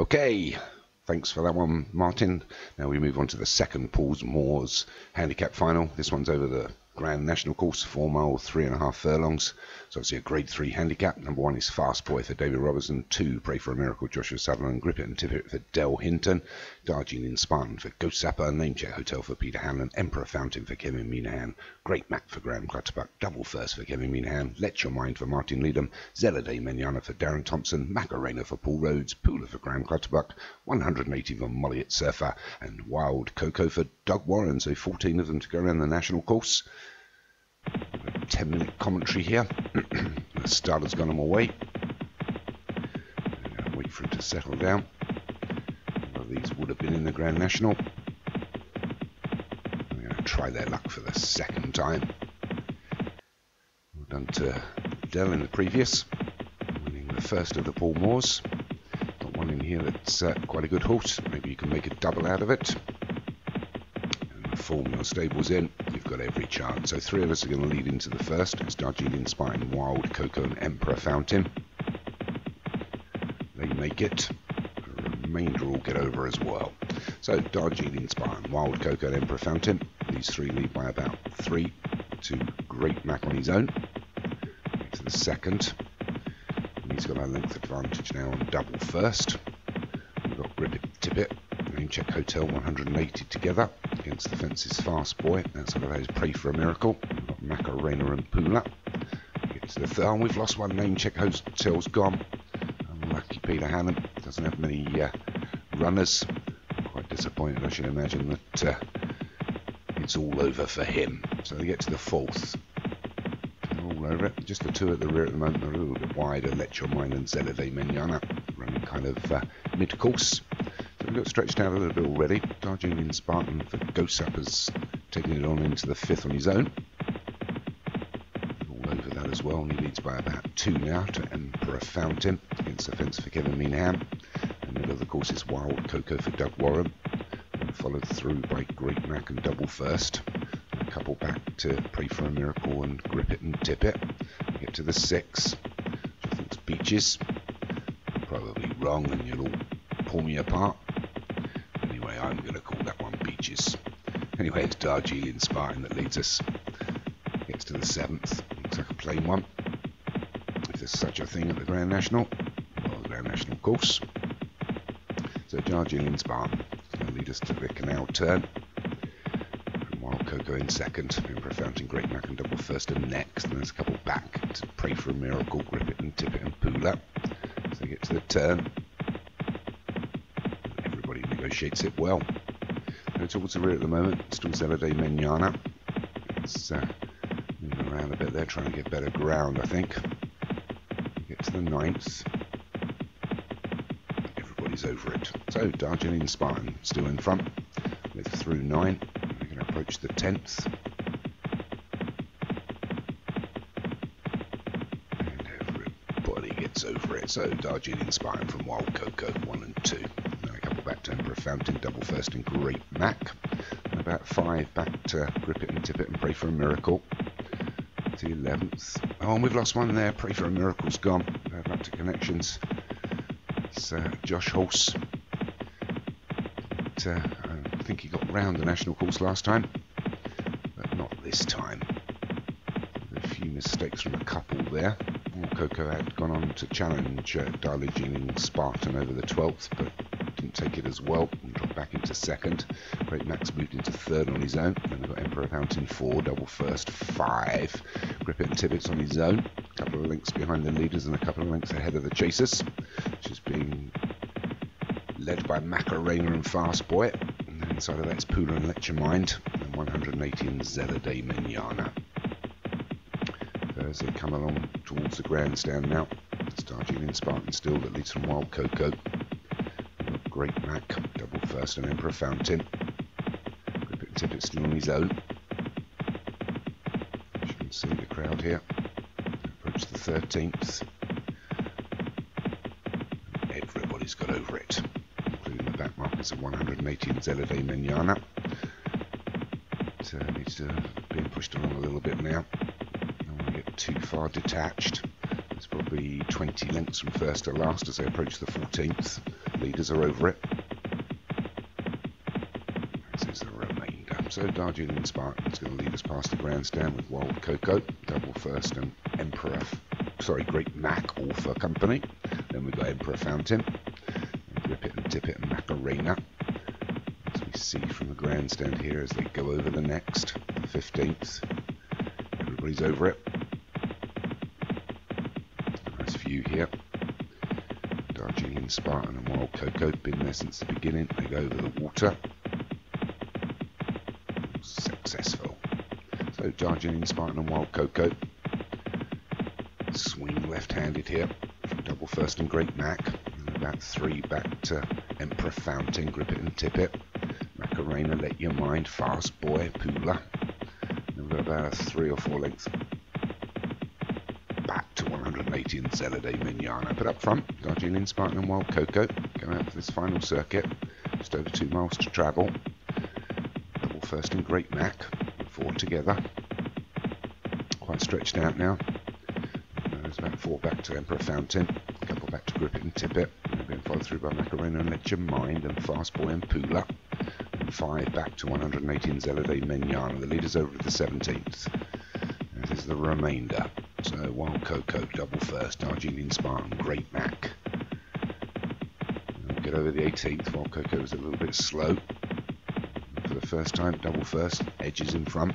Okay, thanks for that one, Martin. Now we move on to the second Paul's Moores handicap final. This one's over the Grand National Course, four mile, three and a half furlongs. So obviously a grade three handicap. Number one is Fast Boy for David Robertson. Two, Pray for a Miracle, Joshua Sutherland. Grip it and tip it for Del Hinton. Darjeeling in Spartan for Ghost Sapper. Namecheck Hotel for Peter Hanlon. Emperor Fountain for Kevin Minahan. Great Mac for Graham Clutterbuck. Double First for Kevin Minahan. Let Your Mind for Martin Leadham. Zeladay Menana for Darren Thompson. Macarena for Paul Rhodes. Pooler for Graham Clutterbuck. 180 for Molly at Surfer. And Wild Coco for Doug Warren. So 14 of them to go around the national course. 10 minute commentary here. the starter's gone on my way. Wait for it to settle down. These would have been in the Grand National. I'm going to try their luck for the second time. Well done to Dell in the previous, winning the first of the Paul Moores. Got one in here that's uh, quite a good horse. Maybe you can make a double out of it. Form your stable's in you've got every chance. So three of us are going to lead into the first. It's Darjeeling Spine, Wild, Coco and Emperor Fountain. They make it. The remainder all get over as well. So Darjeeling Spine, Wild, Coco and Emperor Fountain. These three lead by about three to Great Mac on his own. To the second. And he's got a length advantage now on double first. We've got Grip It, Namecheck Hotel 180 together against the fences fast boy. That's one of those pray for a miracle. Macarena and Pula. To the third. Oh, we've lost one Namecheck hotel's gone. Unlucky Peter Hannon doesn't have many uh, runners. Quite disappointed, I should imagine that uh, it's all over for him. So they get to the fourth. all over it. Just the two at the rear at the moment. They're a little bit wider. Let Your Mind and Zelade Menana running kind of uh, mid-course. We've got stretched out a little bit already. Darjeeling Spartan for Ghost Sappers taking it on into the fifth on his own. All over that as well, and he leads by about two now to Emperor Fountain against the fence for Kevin Minahan. And middle of the course is Wild Cocoa for Doug Warren, and followed through by Great Mac and Double First. A couple back to Pray for a Miracle and Grip It and Tip It. Get to the six, which I think is Becher's. Probably wrong, and you'll all pull me apart. I'm going to call that one Becher's. Anyway, it's Darjeeling Spartan that leads us. Gets to the seventh. Looks like a plain one. If there's such a thing at the Grand National. The Grand National course. So Darjeeling Spartan is going to lead us to the canal turn. Wild Cocoa in second. Emperor Fountain, Great Mac and Double First and next. And there's a couple back to pray for a miracle, grip it and tip it and pull up. So they get to the turn negotiates it well. Go towards the rear at the moment, still Zelade Menana. It's uh, moving around a bit there, trying to get better ground, I think. Get to the ninth. Everybody's over it. So, Darjeeling Spartan still in front with through nine. We're going to approach the tenth. Everybody gets over it. So, Darjeeling Spartan from Wild Cocoa, one and two back to Emperor Fountain, double first and Great Mac. And about five back to Grip It and Tip It and Pray for a Miracle. To the 11th. Oh, and we've lost one there. Pray for a Miracle's gone. back to connections. It's uh, Josh Horse. But, uh, I think he got round the national course last time, but not this time. A few mistakes from a couple there. Coco had gone on to challenge uh, Darjeeling Spartan over the 12th, but didn't take it as well and dropped back into second. Great Max moved into third on his own. Then we've got Emperor Fountain four, double first five. Grip and Tibbets on his own. A couple of links behind the leaders and a couple of links ahead of the chasers, is being led by Macarena and Fast Boy. And then inside of that is Pula and Let Your Mind. And 180 in Zeladay Menana. As they come along towards the grandstand now, it's Darjeeling Spartan still that leads from Wild Cocoa. Great Mac, double first and Emperor Fountain. Grip It Tippet still on his own. You can see the crowd here. Approach the 13th. Everybody's got over it, including the back markers of 180 and Zelade Menana. It uh, needs to be pushed along a little bit now. Don't want to get too far detached. It's probably 20 lengths from first to last as they approach the 14th. Leaders are over it. This is the remainder. So Darjeeling is going to lead us past the grandstand with Wild Coco, Double First and Emperor, sorry, Great Mac all for company. Then we've got Emperor Fountain, Grip It and Tip It and Macarena. As we see from the grandstand here as they go over the next, the 15th. Everybody's over it. View here. Darjeeling Spartan and Wild Coco, have been there since the beginning. They go over the water. Successful. So Darjeeling Spartan and Wild Coco. Swing left-handed here Double First and Great Mac. And about three back to Emperor Fountain, Grip It and Tip It. Macarena, Let Your Mind, Fast Boy, Pula. And about three or four lengths 180 in Zelade Mignano. But up front, Darjeeling Spartan and Wild Coco going out for this final circuit. Just over two miles to travel. Double first and Great Mac, four together. Quite stretched out now. Uh, There's about four back to Emperor Fountain, a couple back to Grip It and Tip It. They're being followed through by Macarena and Let Your Mind and Fast Boy and Pula. And five back to 118 in Zelade Mignano. The leader's over at the 17th. This is the remainder. So Wild Coco, double first, Darjeeling Spartan, Great Mac. We'll get over the 18th. Wild Coco was a little bit slow. For the first time, double first, edges in front.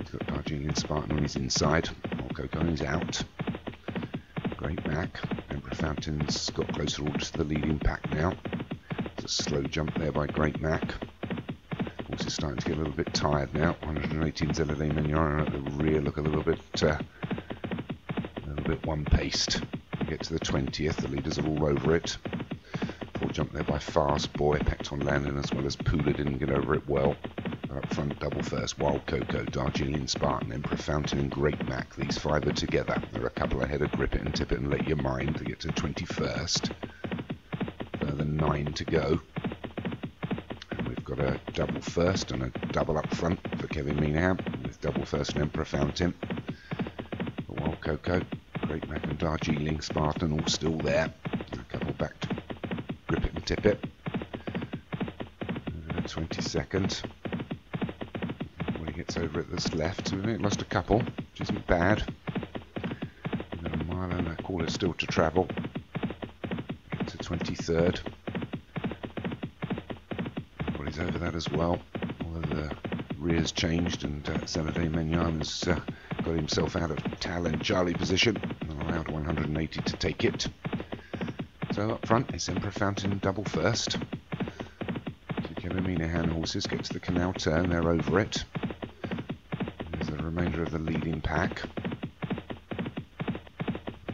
He's got Darjeeling Spartan on his inside. Wild Coco on his out. Great Mac. Emperor Fountain's got closer to the leading pack now. It's a slow jump there by Great Mac. Starting to get a little bit tired now. 118 Zelade Mignano at the rear look a little bit uh, a little bit one-paced. Get to the 20th, the leaders are all over it. Poor jump there by Fast Boy, pecked on landing as well as Pula didn't get over it well. Up front, double first, Wild Coco, Darjeeling Spartan, Emperor Fountain and Great Mac. These five are together. There are a couple ahead of Grip It and Tip It and Let Your Mind to get to 21st. Further nine to go. Got a double first and a double up front for Kevin Minahan with double first and Emperor Fountain. For Wild Coco, Great Mac and Darjeeling Spartan all still there. A couple back to Grip It and Tip It. Uh, 22nd when he gets over at this left. We've lost a couple, which isn't bad. A mile and a quarter still to travel. To 23rd. Over that as well. Although the rear's changed and uh, Zelade Mignano's uh, got himself out of Tal and Charlie position and allowed 180 to take it. So up front it's Emperor Fountain double first. So Kevin Minahan horses get to the canal turn, they're over it. There's the remainder of the leading pack.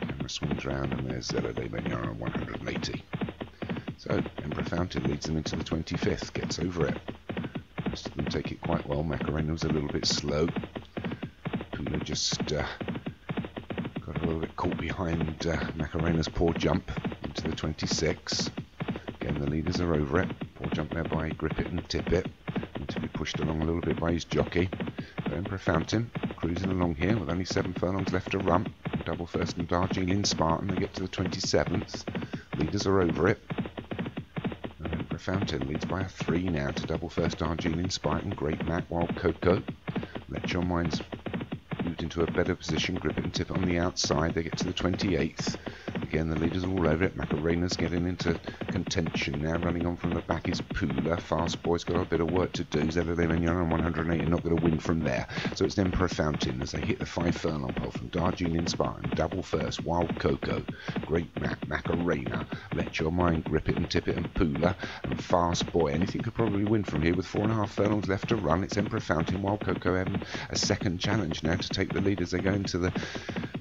Camera swings round and there's Zelade Mignano 180. So Emperor Fountain leads them into the 25th, gets over it. Most of them take it quite well. Macarena was a little bit slow. Pula just uh, got a little bit caught behind uh, Macarena's poor jump into the 26. Again, the leaders are over it. Poor jump there by It and Tip It. Need to be pushed along a little bit by his jockey. But Emperor Fountain cruising along here with only seven furlongs left to run. Double first and Darjeeling Spartan. They get to the 27th. Leaders are over it. And Fountain leads by a three now to double first Darjeeling Spartan. Great Mac Wild Coco. Let Your Minds moved into a better position. Grip it and tip it on the outside. They get to the 28th. Again, the leaders all over it. Macarena's getting into contention now. Running on from the back is Pula. Fast Boy's got a bit of work to do. Zelade Mignano on 108 are not going to win from there. So it's Emperor Fountain as they hit the five furlong pole from Darjeeling Spartan. Double first, Wild Coco. Great Mac, Macarena. Let Your Mind grip it and tip it and Pula. And Fast Boy. Anything could probably win from here with four and a half furlongs left to run. It's Emperor Fountain. Wild Coco having a second challenge now to take the lead as they go into the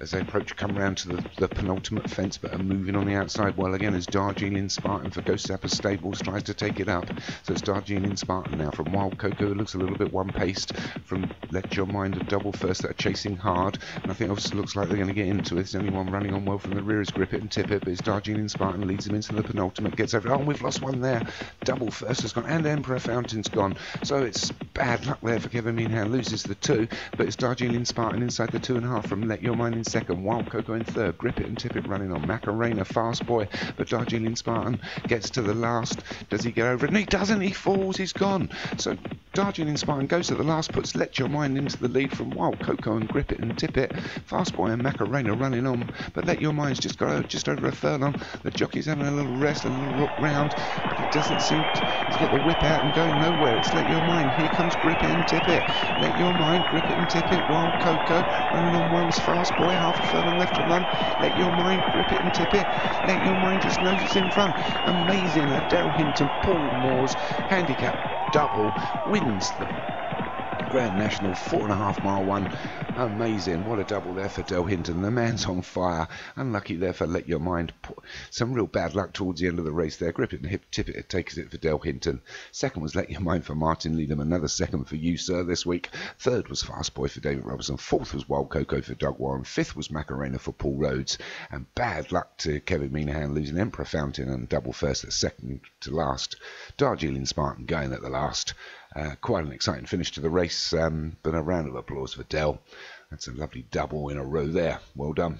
as they approach come round to the, the penultimate fence but are moving on the outside. Well again as Darjeeling Spartan for Ghost Zapper Stables tries to take it up. So it's Darjeeling Spartan now from Wild Coco who looks a little bit one-paced from Let Your Mind and Double First that are chasing hard. And I think it looks like they're going to get into it. There's only one running on well from the rear is Grip It and Tip It but it's Darjeeling Spartan leads them into the penultimate gets over. Oh we've lost one there. Double First has gone and Emperor Fountain's gone. So it's bad luck there for Kevin Minahan loses the two but it's Darjeeling Spartan inside the two and a half from Let Your Mind inside second. Wild Coco in third. Grip it and tip it running on. Macarena, fast boy. But Darjeeling Spartan gets to the last. Does he get over it? And he doesn't. He falls. He's gone. So Darjeeling Spartan goes to the last, puts Let Your Mind into the lead from Wild Coco and Grip It and Tip It. Fast Boy and Macarena running on, but Let Your Mind's just got just over a furlong. The jockey's having a little rest, and a little look round, but he doesn't seem to, he's got the whip out and going nowhere. It's Let Your Mind. Here comes Grip It and Tip It. Let Your Mind, Grip It and Tip It. Wild Coco running on Wells Fast Boy, half a furlong left to run. Let Your Mind, Grip It and Tip It. Let Your Mind just it's in front. Amazing. Adele Hinton, Paul Moores, handicap double, wins the Grand National, four and a half mile one. Amazing. What a double there for Del Hinton. The man's on fire. Unlucky there for Let Your Mind. Some real bad luck towards the end of the race there. Grip it and hip, tip it. It takes it for Del Hinton. Second was Let Your Mind for Martin Leadham. Another second for you, sir, this week. Third was Fast Boy for David Robertson. Fourth was Wild Coco for Doug Warren. Fifth was Macarena for Paul Rhodes. And bad luck to Kevin Minahan losing Emperor Fountain and double first at second to last. Darjeeling Spartan going at the last. Uh, quite an exciting finish to the race, um, but a round of applause for Dell. That's a lovely double in a row there. Well done.